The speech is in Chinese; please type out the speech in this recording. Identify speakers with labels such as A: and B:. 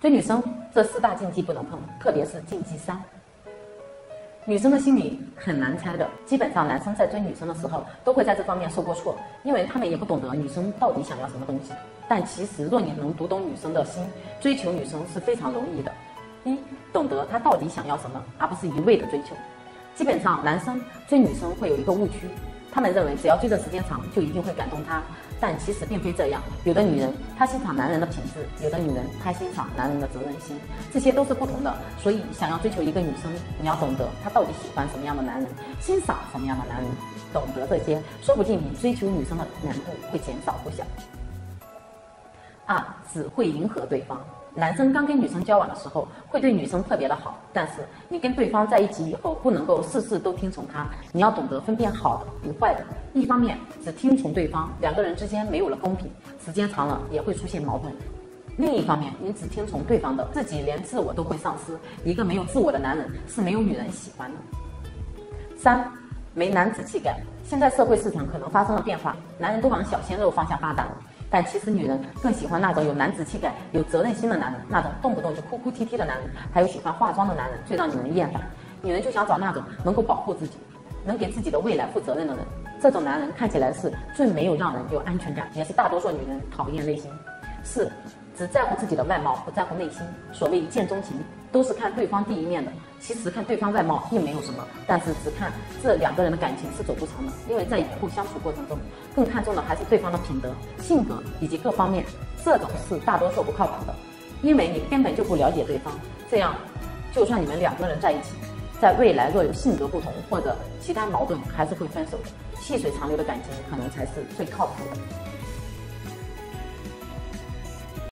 A: 追女生这四大禁忌不能碰，特别是禁忌三。女生的心理很难猜的，基本上男生在追女生的时候都会在这方面受过挫，因为他们也不懂得女生到底想要什么东西。但其实，若你能读懂女生的心，追求女生是非常容易的。一，懂得她到底想要什么，而不是一味的追求。基本上，男生追女生会有一个误区。他们认为只要追的时间长，就一定会感动她，但其实并非这样。有的女人她欣赏男人的品质，有的女人她欣赏男人的责任心，这些都是不同的。所以，想要追求一个女生，你要懂得她到底喜欢什么样的男人，欣赏什么样的男人。懂得这些，说不定你追求女生的难度会减少不小。二，只会迎合对方。男生刚跟女生交往的时候，会对女生特别的好，但是你跟对方在一起以后，不能够事事都听从他，你要懂得分辨好的与坏的。一方面只听从对方，两个人之间没有了公平，时间长了也会出现矛盾；另一方面，你只听从对方的，自己连自我都会丧失。一个没有自我的男人是没有女人喜欢的。三，没男子气概。现在社会市场可能发生了变化，男人都往小鲜肉方向发展。但其实女人更喜欢那种有男子气概、有责任心的男人，那种动不动就哭哭啼啼的男人，还有喜欢化妆的男人，最让女人厌烦。女人就想找那种能够保护自己、能给自己的未来负责任的人。这种男人看起来是最没有让人有安全感，也是大多数女人讨厌类型。四。只在乎自己的外貌，不在乎内心。所谓一见钟情，都是看对方第一面的。其实看对方外貌并没有什么，但是只看这两个人的感情是走不长的。因为在以后相处过程中，更看重的还是对方的品德、性格以及各方面。这种是大多数不靠谱的，因为你根本就不了解对方。这样，就算你们两个人在一起，在未来若有性格不同或者其他矛盾，还是会分手的。细水长流的感情可能才是最靠谱的。